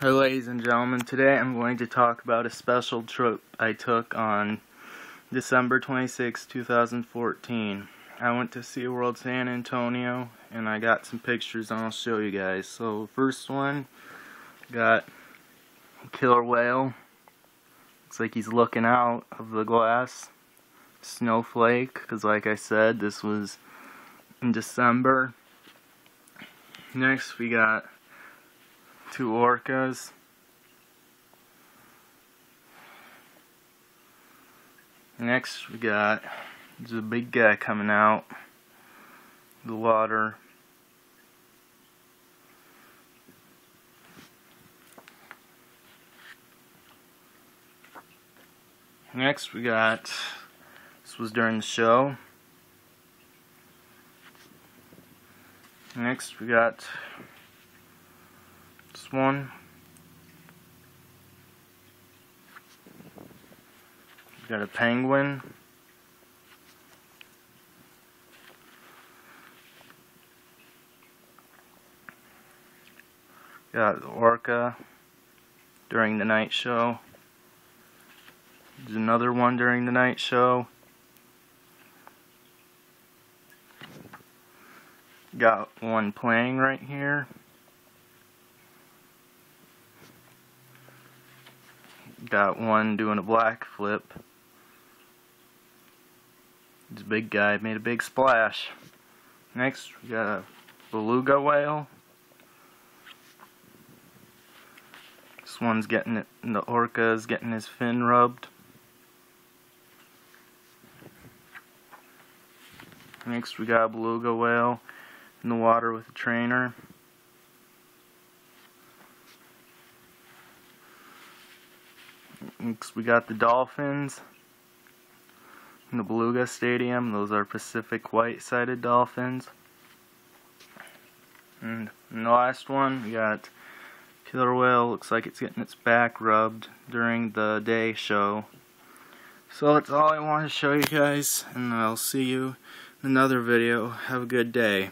Hi ladies and gentlemen, today I'm going to talk about a special trip I took on December 26, 2014. I went to SeaWorld San Antonio and I got some pictures and I'll show you guys. So first one, got killer whale. Looks like he's looking out of the glass. Snowflake, because like I said, this was in December. Next we got two orcas. Next we got there's a big guy coming out the water. Next we got this was during the show. Next we got one. Got a penguin. Got orca during the night show. There's another one during the night show. Got one playing right here. Got one doing a black flip. This big guy made a big splash. Next, we got a beluga whale. This one's getting it, the orca is getting his fin rubbed. Next, we got a beluga whale in the water with a trainer. We got the dolphins in the Beluga Stadium. Those are Pacific white-sided dolphins. And the last one, we got killer whale. Looks like it's getting its back rubbed during the day show. So that's all I want to show you guys, and I'll see you in another video. Have a good day.